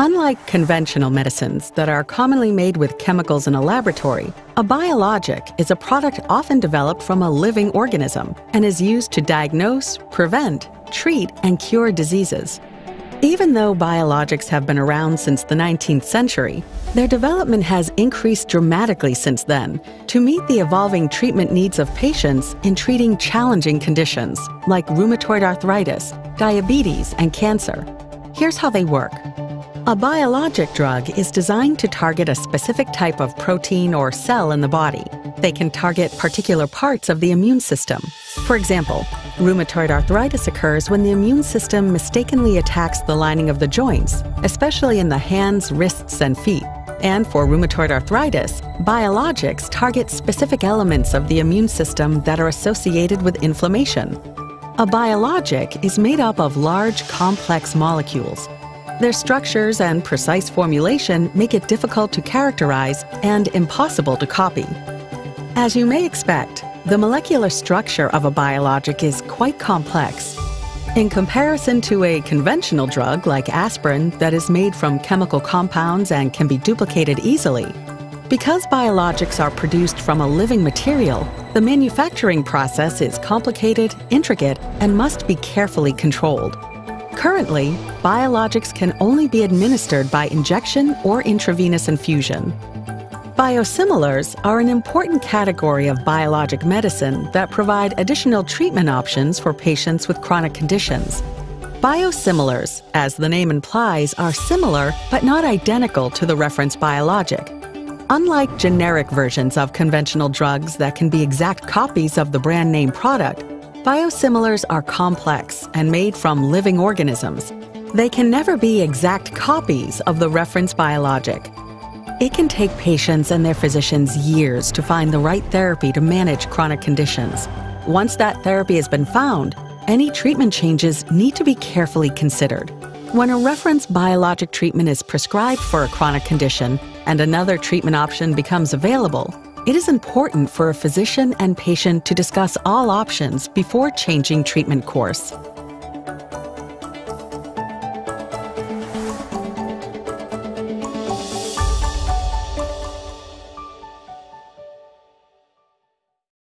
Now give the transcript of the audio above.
Unlike conventional medicines that are commonly made with chemicals in a laboratory, a biologic is a product often developed from a living organism and is used to diagnose, prevent, treat, and cure diseases. Even though biologics have been around since the 19th century, their development has increased dramatically since then to meet the evolving treatment needs of patients in treating challenging conditions like rheumatoid arthritis, diabetes, and cancer. Here's how they work. A biologic drug is designed to target a specific type of protein or cell in the body. They can target particular parts of the immune system. For example, Rheumatoid arthritis occurs when the immune system mistakenly attacks the lining of the joints, especially in the hands, wrists, and feet. And for rheumatoid arthritis, biologics target specific elements of the immune system that are associated with inflammation. A biologic is made up of large, complex molecules. Their structures and precise formulation make it difficult to characterize and impossible to copy. As you may expect, the molecular structure of a biologic is quite complex. In comparison to a conventional drug like aspirin that is made from chemical compounds and can be duplicated easily, because biologics are produced from a living material, the manufacturing process is complicated, intricate, and must be carefully controlled. Currently, biologics can only be administered by injection or intravenous infusion. Biosimilars are an important category of biologic medicine that provide additional treatment options for patients with chronic conditions. Biosimilars, as the name implies, are similar but not identical to the reference biologic. Unlike generic versions of conventional drugs that can be exact copies of the brand name product, biosimilars are complex and made from living organisms. They can never be exact copies of the reference biologic. It can take patients and their physicians years to find the right therapy to manage chronic conditions. Once that therapy has been found, any treatment changes need to be carefully considered. When a reference biologic treatment is prescribed for a chronic condition and another treatment option becomes available, it is important for a physician and patient to discuss all options before changing treatment course.